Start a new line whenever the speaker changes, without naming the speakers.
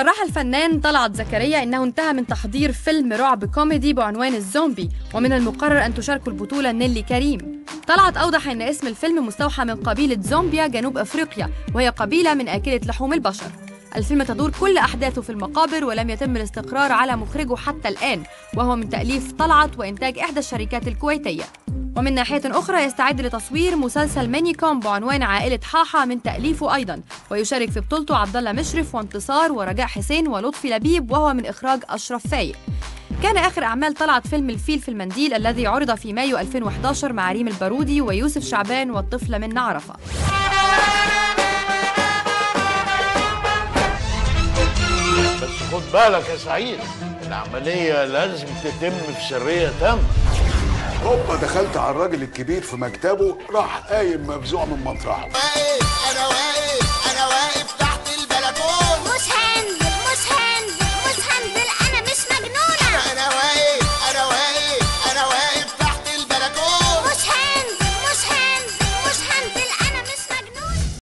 صرح الفنان طلعت زكريا إنه انتهى من تحضير فيلم رعب كوميدي بعنوان الزومبي ومن المقرر أن تشاركه البطولة نيلي كريم. طلعت أوضح إن اسم الفيلم مستوحى من قبيلة زومبيا جنوب أفريقيا وهي قبيلة من أكلة لحوم البشر. الفيلم تدور كل أحداثه في المقابر ولم يتم الاستقرار على مخرجه حتى الآن وهو من تأليف طلعت وإنتاج إحدى الشركات الكويتية. ومن ناحية أخرى يستعد لتصوير مسلسل mini com بعنوان عائلة حاحة من تأليفه أيضا. ويشارك في بطولته عبد الله مشرف وانتصار ورجاء حسين ولطفي لبيب وهو من إخراج أشرف فايق. كان آخر أعمال طلعت فيلم الفيل في المنديل الذي عرض في مايو 2011 مع ريم البارودي ويوسف شعبان والطفلة من عرفة.
بس خد بالك يا سعيد العملية لازم تتم في سرية تامة.
هوبا دخلت على الراجل الكبير في مكتبه راح قايم مفزوع من مطرحه.
واقف أنا واقف.